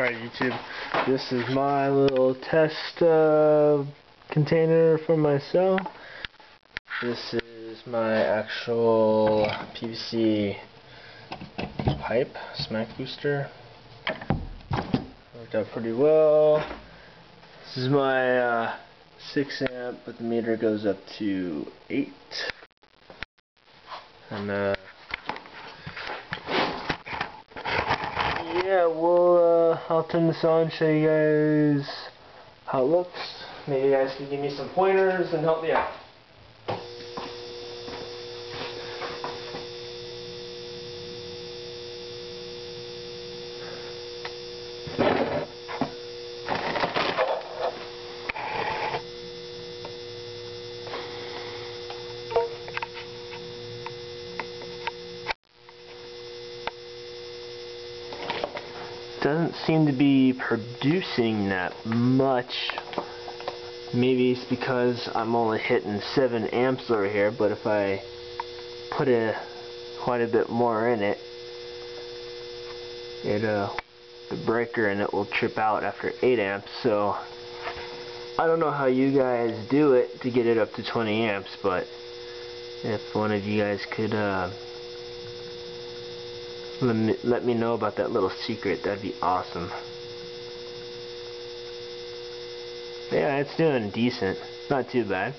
Alright YouTube, this is my little test uh, container for my cell. This is my actual PVC pipe, smack booster. Worked out pretty well. This is my uh, 6 amp, but the meter goes up to 8. And uh, yeah, well, uh, I'll turn this on, show you guys how it looks. Maybe you guys can give me some pointers and help me out. Doesn't seem to be producing that much. Maybe it's because I'm only hitting 7 amps over here, but if I put a quite a bit more in it, it uh, the breaker in it will trip out after 8 amps, so I don't know how you guys do it to get it up to 20 amps, but if one of you guys could uh, let me, let me know about that little secret. That'd be awesome. Yeah, it's doing decent. Not too bad.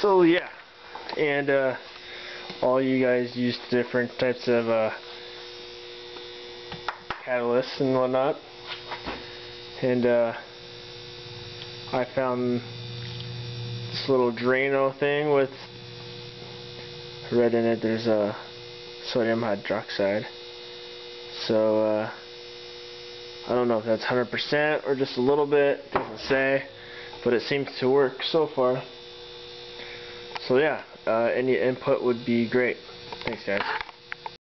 So yeah, and uh, all you guys use different types of uh, catalysts and whatnot, and uh, I found this little Drano thing with red in it. There's a sodium hydroxide. So uh, I don't know if that's 100% or just a little bit. Doesn't say, but it seems to work so far. So yeah, uh, any input would be great. Thanks guys.